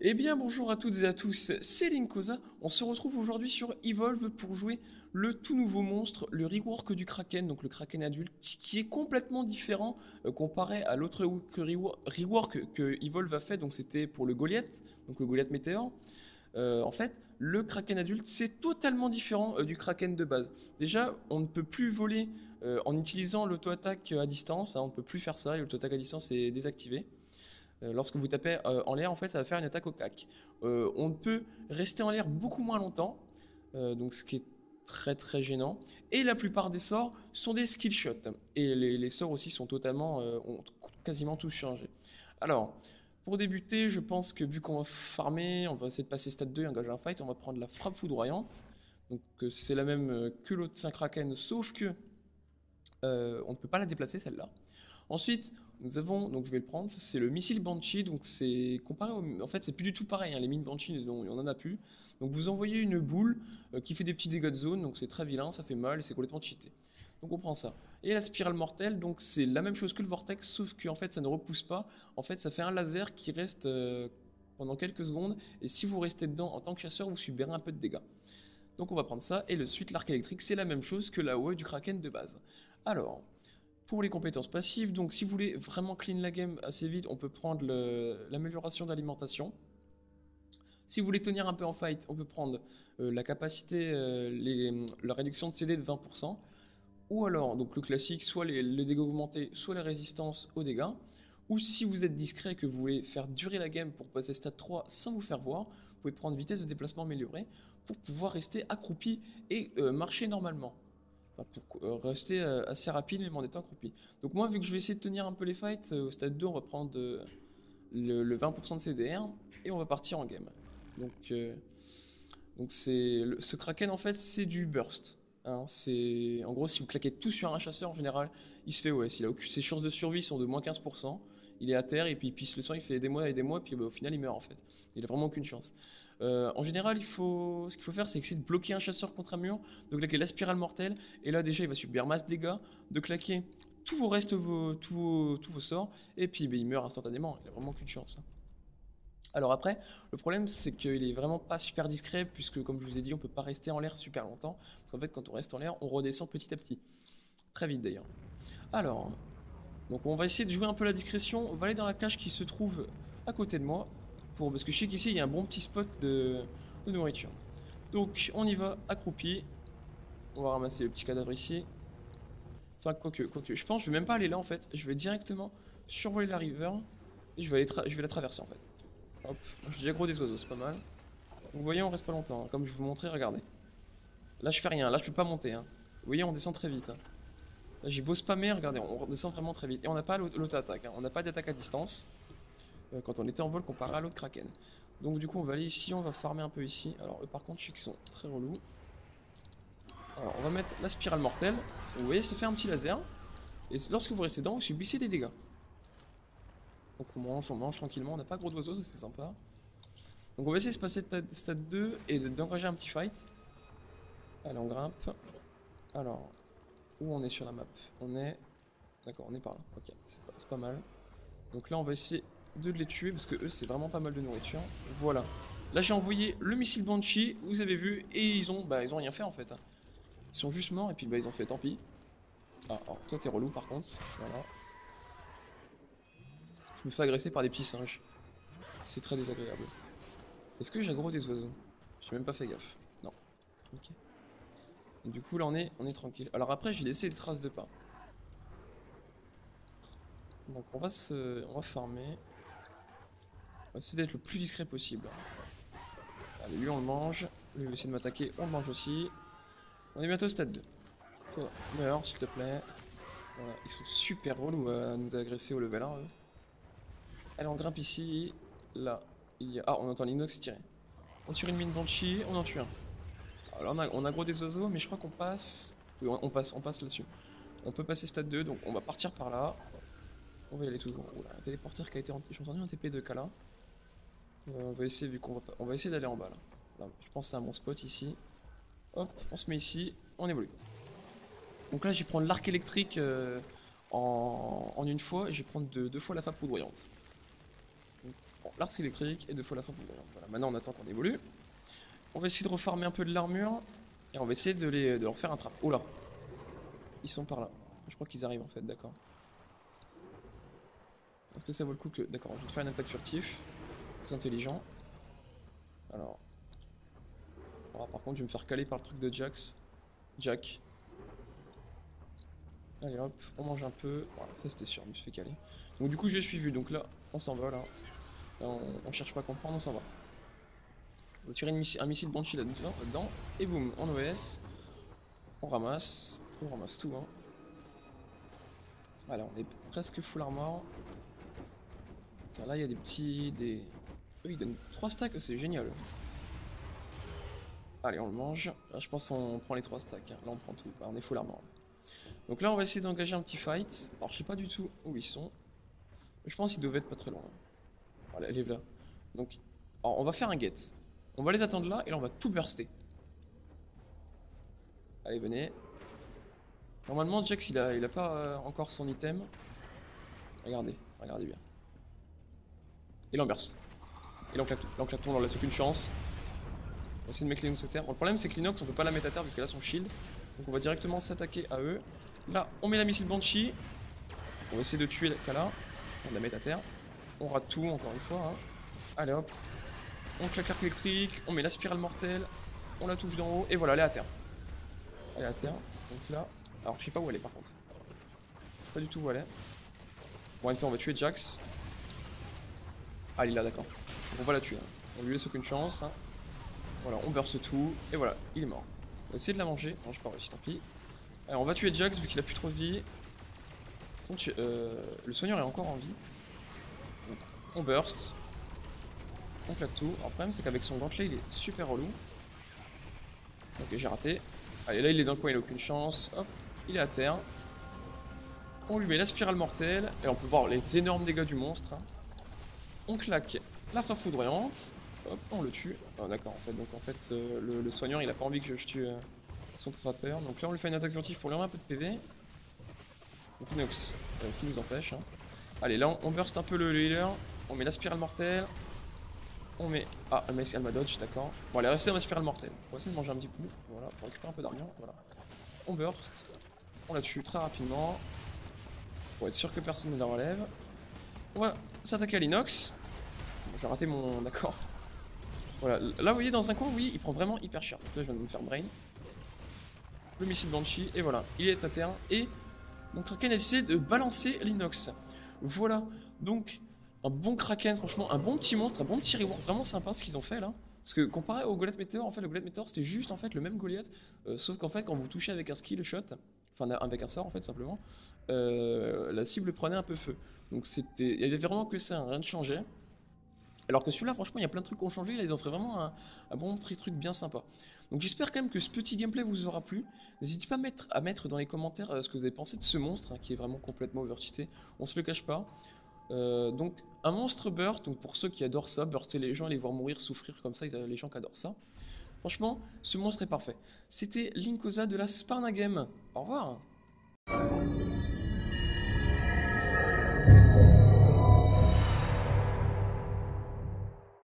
Eh bien bonjour à toutes et à tous, c'est Linkoza. On se retrouve aujourd'hui sur Evolve pour jouer le tout nouveau monstre, le rework du Kraken, donc le Kraken adulte, qui est complètement différent euh, comparé à l'autre rework que Evolve a fait, donc c'était pour le Goliath, donc le Goliath Météor. Euh, en fait, le Kraken adulte, c'est totalement différent euh, du Kraken de base. Déjà, on ne peut plus voler en utilisant l'auto-attaque à distance, hein, on ne peut plus faire ça, l'auto-attaque à distance est désactivé. Euh, lorsque vous tapez euh, en l'air, en fait, ça va faire une attaque au cac. Euh, on peut rester en l'air beaucoup moins longtemps, donc ce qui est très très gênant. Et la plupart des sorts sont des skill shots. Et les, sorts aussi sont totalement, ont quasiment tous changé. Alors, pour débuter, je pense que vu qu'on va farmer, on va essayer de passer stade 2 et engager un fight, on va prendre la frappe foudroyante. Donc c'est la même que l'autre 5 Kraken, sauf que on ne peut pas la déplacer celle-là. Ensuite, nous avons, donc je vais le prendre, c'est le missile Banshee, donc c'est comparé au, en fait c'est plus du tout pareil, hein, les mines Banshee, on en a plus. Donc vous envoyez une boule euh, qui fait des petits dégâts de zone, donc c'est très vilain, ça fait mal c'est complètement cheaté. Donc on prend ça. Et la spirale mortelle, donc c'est la même chose que le vortex, sauf qu'en fait ça ne repousse pas. En fait ça fait un laser qui reste euh, pendant quelques secondes, et si vous restez dedans en tant que chasseur, vous subirez un peu de dégâts. Donc on va prendre ça, et le suite l'arc électrique, c'est la même chose que la OE du Kraken de base. Alors, pour les compétences passives, donc si vous voulez vraiment clean la game assez vite, on peut prendre l'amélioration d'alimentation. Si vous voulez tenir un peu en fight, on peut prendre euh, la capacité, euh, la réduction de CD de 20%. Ou alors, donc le classique, soit les, dégâts augmentés, soit la résistance aux dégâts. Ou si vous êtes discret et que vous voulez faire durer la game pour passer stade 3 sans vous faire voir, vous pouvez prendre vitesse de déplacement améliorée pour pouvoir rester accroupi et euh, marcher normalement pour euh, rester euh, assez rapide même en étant accroupi. Donc moi, vu que je vais essayer de tenir un peu les fights, au stade 2, on va prendre le, 20% de CDR et on va partir en game. Donc, donc c'est ce Kraken en fait, c'est du burst. Hein. en gros si vous claquez tout sur un chasseur en général, il se fait ouais, aucune, ses chances de survie sont de moins 15%. Il est à terre et puis il pisse le sang, il fait des mois et des mois, puis bah, au final il meurt en fait. Il a vraiment aucune chance. Euh, en général, il faut, ce qu'il faut faire, c'est essayer de bloquer un chasseur contre un mur, de claquer la spirale mortelle, et là déjà il va subir masse dégâts, de claquer tous vos restes, vos, tous, vos, sorts, et puis ben, il meurt instantanément, il a vraiment qu'une chance. Hein. Alors après, le problème c'est qu'il est vraiment pas super discret, puisque comme je vous ai dit, on peut pas rester en l'air super longtemps, parce qu'en fait quand on reste en l'air, on redescend petit à petit. Très vite d'ailleurs. Alors, donc on va essayer de jouer un peu la discrétion, on va aller dans la cage qui se trouve à côté de moi, parce que je sais qu'ici il y a un bon petit spot de, nourriture. Donc on y va, accroupi. On va ramasser le petit cadavre ici. Enfin, quoique, quoique. Je pense je vais même pas aller là en fait. Je vais directement survoler la river. Et je vais la traverser en fait. Hop, j'ai déjà gros des oiseaux, c'est pas mal. Vous voyez, on reste pas longtemps. Hein. Comme je vous montrais, regardez. Là, je fais rien. Là, je peux pas monter. Hein. Vous voyez, on descend très vite. Hein. Là, j'ai beau spammer, regardez, on descend vraiment très vite. Et on n'a pas l'auto-attaque. On n'a pas d'attaque à distance. Euh, quand on était en vol comparé à l'autre Kraken. Donc du coup on va aller ici, on va farmer un peu ici. Alors eux par contre je sais qu'ils sont très relous. Alors on va mettre la spirale mortelle. Vous voyez ça fait un petit laser. Et lorsque vous restez dedans vous subissez des dégâts. Donc on mange, on mange tranquillement, on n'a pas gros d'oiseaux, ça c'est sympa. Donc on va essayer de se passer de stade 2 et d'engager un petit fight. Allez on grimpe. Alors, où on est sur la map? On est... D'accord, on est par là. Ok, c'est pas mal. Donc là on va essayer de les tuer parce que eux c'est vraiment pas mal de nourriture. Voilà. Là j'ai envoyé le missile Banshee, vous avez vu, et ils ont bah ils ont rien fait en fait. Ils sont juste morts et puis bah ils ont fait tant pis. Ah, alors toi t'es relou par contre. Voilà. Me fais agresser par des petits singes. C'est très désagréable. Est-ce que j'aggro des oiseaux? J'ai même pas fait gaffe. Non. Ok. du coup là on est on est tranquille. Alors après j'ai laissé des traces de pas. Donc on va se. on va farmer. On va essayer d'être le plus discret possible. Allez, lui on le mange. Lui il va essayer de m'attaquer, on le mange aussi. On est bientôt au stade 2. Toi, meurs s'il te plaît. Voilà, ils sont super relous à nous agresser au level 1. Allez, on grimpe ici. Là, il y a... Ah, on entend l'inox tirer. On tire une mine banshee, on en tue un. Alors on a, on a gros des oiseaux, mais je crois qu'on passe... Oui, on, passe, on passe là-dessus. On peut passer stade 2, donc on va partir par là. On va y aller toujours. Oula, un téléporteur qui a été... J'ai entendu un TP de Kala. Euh, on va essayer vu qu'on va, on va essayer d'aller en bas là. Je pense que c'est un bon spot ici. Hop, on se met ici, on évolue. Donc là, j'y prends l'arc électrique euh, en, une fois et je vais prendre deux, fois la frappe poudroyante. L'arc électrique et deux fois la frappe. Voilà, maintenant on attend qu'on évolue. On va essayer de refarmer un peu de l'armure et on va essayer de, les, de leur faire un trap. Oh là Ils sont par là. Je crois qu'ils arrivent en fait, d'accord. Est-ce que ça vaut le coup que... D'accord, je vais te faire une attaque furtif. Très intelligent. Alors... par contre, je vais me faire caler par le truc de Jax. Jack. Allez hop, on mange un peu. Voilà, ça c'était sûr, je me fait caler. Donc du coup, je suis vu. Donc là, on s'en va là. On, cherche pas à comprendre, on s'en va. On va tirer un missile Banshee là-dedans. et boum, en OS. On ramasse. On ramasse tout. Hein. Voilà, on est presque full armor. Car là, il y a des petits... Des... Eux, ils donnent 3 stacks, c'est génial. Allez, on le mange. Là, je pense qu'on prend les 3 stacks. Hein. Là, on prend tout. on est full armor. Donc là, on va essayer d'engager un petit fight. Alors, je sais pas du tout où ils sont. Je pense qu'ils doivent être pas très loin. Elle est là. Donc, on va faire un get. On va les attendre là et là, on va tout burster. Allez, venez. Normalement, Jax, il a, il a pas euh, encore son item. Regardez, regardez bien. Et l'emberce. Et tout, on leur laisse aucune chance. On va essayer de mettre Linux à terre. le problème, c'est que Linux, on peut pas la mettre à terre vu qu'elle a son shield. Donc on va directement s'attaquer à eux. Là, on met la missile Banshee. On va essayer de tuer Kala. On la met à terre. On rate tout, encore une fois. Hein. Allez hop. On claque l'arc électrique. On met la spirale mortelle. On la touche d'en haut. Et voilà, elle est à terre. Elle est à terre. Donc là, alors je sais pas où elle est par contre. Je sais pas du tout où elle est. Bon, on va tuer Jax. Ah, il est là, d'accord. On va la tuer. Hein. On lui laisse aucune chance. Hein. Voilà, on burst tout. Et voilà, il est mort. On va essayer de la manger. Non, je pas réussi, tant pis. Alors, on va tuer Jax vu qu'il a plus trop de vie. Euh, le soigneur est encore en vie. On burst. On claque tout. Alors, le problème, c'est qu'avec son gantelet, il est super relou. Ok, j'ai raté. Allez, là, il est dans le coin, il a aucune chance. Hop, il est à terre. On lui met la spirale mortelle. Et on peut voir les énormes dégâts du monstre. On claque la frappe foudroyante. Hop, on le tue. Ah, d'accord, en fait. Donc, en fait, euh, le, soigneur, il a pas envie que je tue euh, son trappeur. Donc là, on lui fait une attaque furtive pour lui remettre un peu de PV. Donc, Inox, euh, qui nous empêche. Hein. Allez, là, on, burst un peu le, healer. On met la spirale mortelle. On met... Ah, elle m'a dodge, d'accord. Bon, elle est restée dans la spirale mortelle. On va essayer de manger un petit coup. Voilà, pour récupérer un peu d'argent. Voilà. On burst. On la tue très rapidement. Pour être sûr que personne ne la relève. On va s'attaquer à l'inox. J'ai raté mon... D'accord. Voilà. Là, vous voyez, dans un coin, oui, il prend vraiment hyper cher. Donc là, je viens de me faire brain. Le missile Banshee. Et voilà. Il est à terre. Et mon Kraken a essayé de balancer l'inox. Voilà. Donc, un bon Kraken, franchement, un bon petit monstre, un bon petit reward, vraiment sympa ce qu'ils ont fait là. Parce que comparé au Goliath Meteor, en fait, le Goliath Meteor c'était juste en fait le même Goliath, euh, sauf qu'en fait, quand vous touchez avec un skill shot, enfin avec un sort en fait simplement, euh, la cible prenait un peu feu. Donc c'était, il y avait vraiment que ça, rien de changé. Alors que celui-là, franchement, il y a plein de trucs qui ont changé. Là, ils ont fait vraiment un, bon petit truc bien sympa. Donc j'espère quand même que ce petit gameplay vous aura plu. N'hésitez pas à mettre, à mettre, dans les commentaires euh, ce que vous avez pensé de ce monstre, hein, qui est vraiment complètement overcheaté. On se le cache pas. Euh, donc un monstre burst, donc pour ceux qui adorent ça, burster les gens les voir mourir, souffrir comme ça, les gens qui adorent ça. Franchement, ce monstre est parfait. C'était Linkoza de la Sparna Game. Au revoir